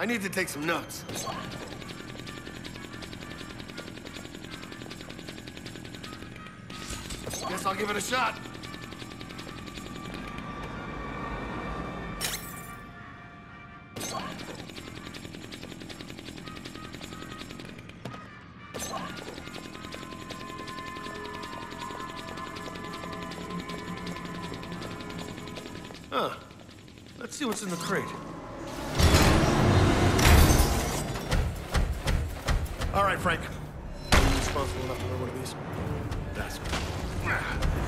I need to take some notes. Guess I'll give it a shot. See what's in the crate. All right, Frank. You responsible enough to wear one of these? That's good.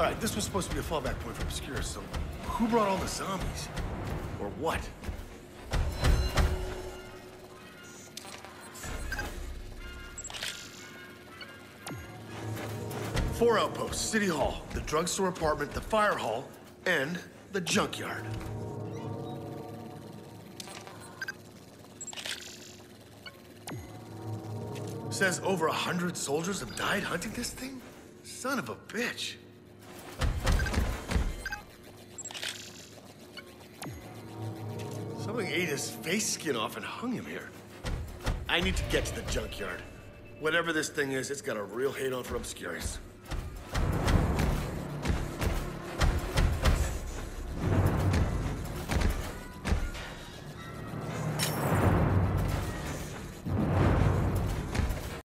All right, this was supposed to be a fallback point for Obscuris, so who brought all the zombies? Or what? Four outposts, City Hall, the drugstore apartment, the fire hall, and the junkyard. Says over a hundred soldiers have died hunting this thing? Son of a bitch. Something ate his face skin off and hung him here. I need to get to the junkyard. Whatever this thing is, it's got a real hate on for Obscuris.